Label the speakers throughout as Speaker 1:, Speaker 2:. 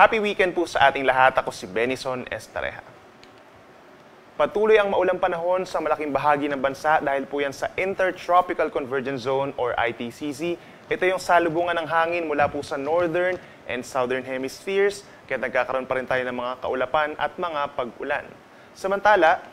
Speaker 1: Happy weekend po sa ating lahat. Ako si Benison Estareja. Patuloy ang maulang panahon sa malaking bahagi ng bansa dahil po yan sa Intertropical Convergence Zone or ITCZ. Ito yung salubungan ng hangin mula po sa northern and southern hemispheres kaya nagkakaroon pa rin tayo ng mga kaulapan at mga pag-ulan. Samantala,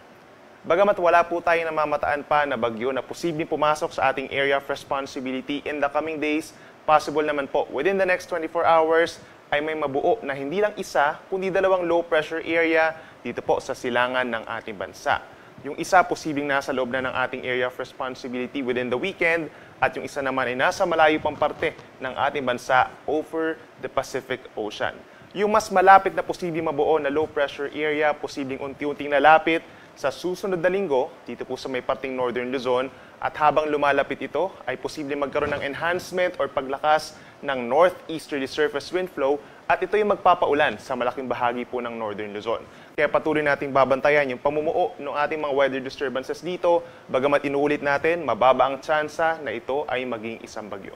Speaker 1: bagamat wala po tayong namamataan pa na bagyo na posibleng pumasok sa ating area of responsibility in the coming days, possible naman po within the next 24 hours ay may mabuo na hindi lang isa, kundi dalawang low pressure area dito po sa silangan ng ating bansa. Yung isa posibleng nasa loob na ng ating area of responsibility within the weekend at yung isa naman ay nasa malayo pang parte ng ating bansa over the Pacific Ocean. Yung mas malapit na posibleng mabuo na low pressure area, posibleng unti-unting nalapit sa susunod na linggo dito po sa may parting Northern Luzon at habang lumalapit ito ay posibleng magkaroon ng enhancement or paglakas ng northeasterly surface wind flow at ito yung magpapaulan sa malaking bahagi po ng Northern Luzon. Kaya patuloy nating babantayan yung pamumuo ng ating mga weather disturbances dito, bagamat inuulit natin, mababa ang tsansa na ito ay maging isang bagyo.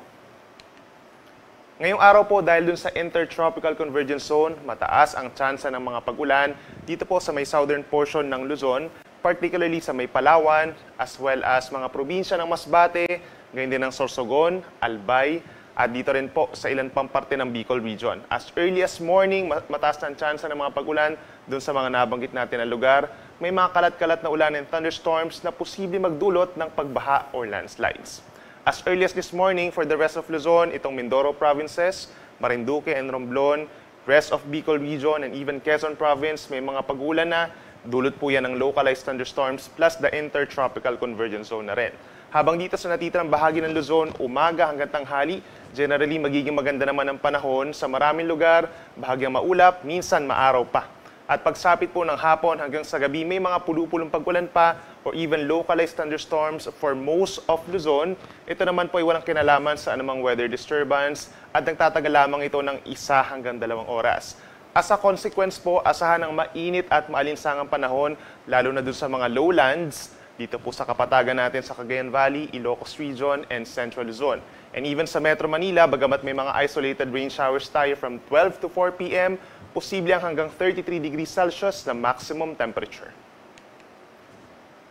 Speaker 1: Ngayong araw po dahil dun sa Intertropical Convergence Zone, mataas ang tsansa ng mga pag-ulan dito po sa may southern portion ng Luzon, particularly sa may Palawan, as well as mga probinsya ng Masbate, ngayon din ng Sorsogon, Albay, at dito rin po sa ilan pang parte ng Bicol Region. As early as morning, mataas ng tsansa ng mga pag-ulan dun sa mga nabanggit natin na lugar. May mga kalat-kalat na ulan and thunderstorms na posible magdulot ng pagbaha or landslides. As early as this morning, for the rest of Luzon, itong Mindoro provinces, Marinduque and Romblon, rest of Bicol Region, and even Quezon Province, may mga pag-ulan na. Dulot po yan ng localized thunderstorms plus the intertropical convergence zone na rin. Habang dito sa natitirang bahagi ng Luzon, umaga hanggang tanghali, generally magiging maganda naman ang panahon sa maraming lugar, bahagyang maulap, minsan maaraw pa. At pagsapit po ng hapon hanggang sa gabi, may mga pulu-pulong pagkulan pa or even localized thunderstorms for most of Luzon. Ito naman po ay walang kinalaman sa anumang weather disturbance at nagtatagal lamang ito ng isa hanggang dalawang oras. As a consequence po, asahan ng mainit at maalinsangang panahon, lalo na dun sa mga lowlands, dito po sa kapatagan natin sa Cagayan Valley, Ilocos Region, and Central Luzon. And even sa Metro Manila, bagamat may mga isolated rain showers tayo from 12 to 4 p.m., posible ang hanggang 33 degrees Celsius na maximum temperature.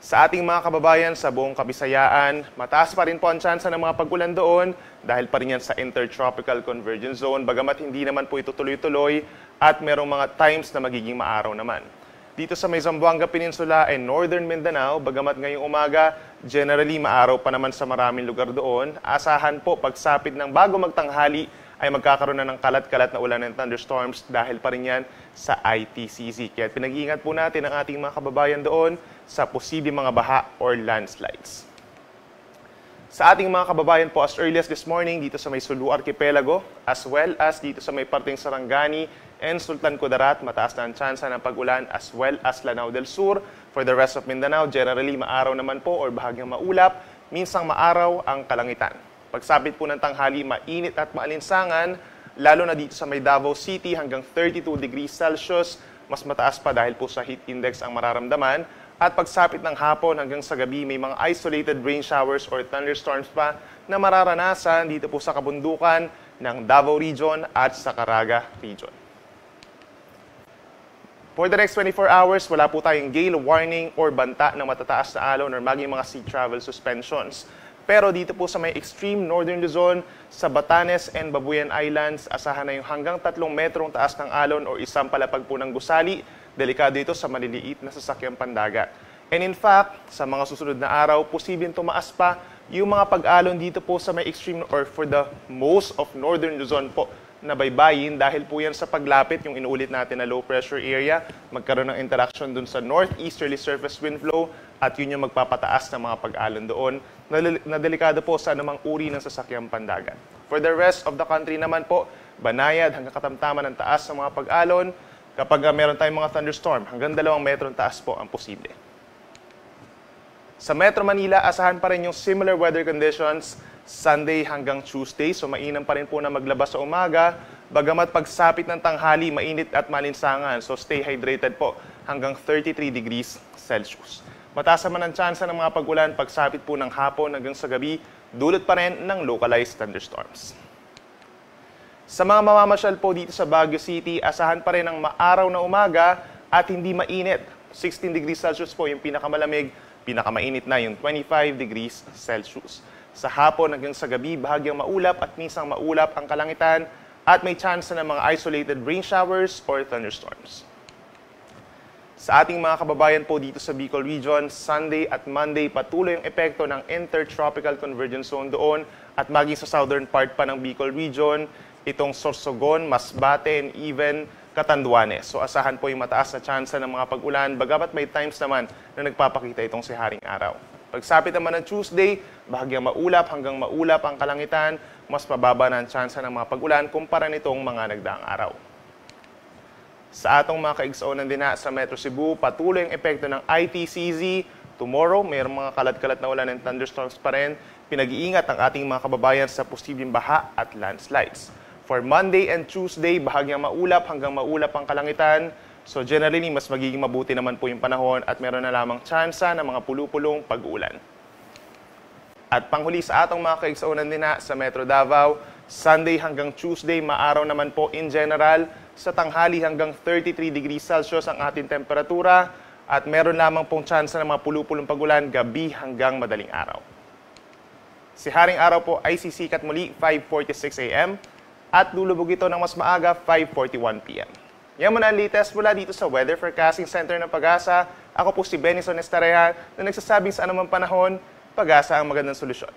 Speaker 1: Sa ating mga kababayan sa buong Kabisayaan, mataas pa rin po ang tsansa ng mga pag-ulan doon dahil pa rin yan sa Intertropical Convergence Zone, bagamat hindi naman po ito tuloy-tuloy at merong mga times na magiging maaraw naman. Dito sa may Zamboanga Peninsula and Northern Mindanao, bagamat ngayong umaga, generally maaraw pa naman sa maraming lugar doon, asahan po pagsapit ng bago magtanghali ay magkakaroon na ng kalat-kalat na ulan and thunderstorms dahil pa rin yan sa ITCZ. Kaya pinag-iingat po natin ang ating mga kababayan doon sa posibleng mga baha or landslides. Sa ating mga kababayan po as early as this morning dito sa may Sulu Archipelago as well as dito sa may parting Sarangani and Sultan Kudarat, mataas na ang tsansa ng pag-ulan as well as Lanao del Sur. For the rest of Mindanao, generally maaraw naman po or bahagyang maulap, minsang maaraw ang kalangitan. Pagsapit po ng tanghali, mainit at maalinsangan, lalo na dito sa may Davao City hanggang 32 degrees Celsius, mas mataas pa dahil po sa heat index ang mararamdaman. At pagsapit ng hapon hanggang sa gabi, may mga isolated rain showers or thunderstorms pa na mararanasan dito po sa kabundukan ng Davao Region at sa Caraga Region. For the next 24 hours, wala po tayong gale warning or banta ng matataas na alon or maging mga sea travel suspensions. Pero dito po sa may extreme northern Luzon, sa Batanes and Babuyan Islands, asahan na yung hanggang 3 metrong taas ng alon o isang palapag po ng gusali. Delikado ito sa maliliit na sasakyang pandagat. And in fact, sa mga susunod na araw, posibleng tumaas pa yung mga pag-alon dito po sa may extreme or for the most of northern Luzon po na baybayin dahil po yan sa paglapit, yung inuulit natin na low pressure area, magkaroon ng interaction dun sa northeasterly surface wind flow at yun yung magpapataas ng mga pag-alon doon na delikado po sa anumang uri ng sasakyang pandagat. For the rest of the country naman po, banayad hanggang katamtaman ng taas ng mga pag-alon. Kapag meron tayong mga thunderstorm, hanggang dalawang metron taas po ang posible. Sa Metro Manila, asahan pa rin yung similar weather conditions Sunday hanggang Tuesday. So mainam pa rin po na maglabas sa umaga. Bagamat pagsapit ng tanghali, mainit at malinsangan. So stay hydrated po hanggang 33 degrees Celsius. Mataas naman ang tsansa ng mga pag-ulan pagsapit po ng hapon hanggang sa gabi, dulot pa rin ng localized thunderstorms. Sa mga mamamasyal po dito sa Baguio City, asahan pa rin ang maaraw na umaga at hindi mainit. 16 degrees Celsius po yung pinakamalamig, pinakamainit na yung 25 degrees Celsius. Sa hapon hanggang sa gabi, bahagyang maulap at minsang maulap ang kalangitan at may chance na ng mga isolated rain showers or thunderstorms. Sa ating mga kababayan po dito sa Bicol Region, Sunday at Monday patuloy ang epekto ng Intertropical Convergence Zone doon at maging sa southern part pa ng Bicol Region, itong Sorsogon, Masbate, and even Catanduanes. So asahan po yung mataas na tsansa ng mga pag-ulan, bagamat may times naman na nagpapakita itong si Haring Araw. Pagsapit naman ng Tuesday, bahagyang maulap hanggang maulap ang kalangitan, mas mababa na ang tsansa ng mga pag-ulan kumpara nitong mga nagdaang araw. Sa atong mga kaigsuonan din na sa Metro Cebu, patuloy ang epekto ng ITCZ. Tomorrow, mayroong mga kalat-kalat na ulan and thunderstorms pa rin. Pinag-iingat ang ating mga kababayan sa posibleng baha at landslides. For Monday and Tuesday, bahagyang maulap hanggang maulap ang kalangitan. So generally, mas magiging mabuti naman po yung panahon at meron na lamang tsansa ng mga pulupulong pag-ulan. At panghuli sa atong mga kaigsuonan din na sa Metro Davao, Sunday hanggang Tuesday, maaraw naman po in general. Sa tanghali hanggang 33 degrees Celsius ang ating temperatura at meron lamang pong chance ng mga pulupulong pagulan gabi hanggang madaling araw. Si Haring Araw po ay sisikat muli 5.46 a.m. at lulubog ito ng mas maaga 5.41 p.m. Yan muna ang latest mula dito sa Weather Forecasting Center ng Pag-asa. Ako po si Benison Estareha na nagsasabing sa anumang panahon, pag-asa ang magandang solusyon.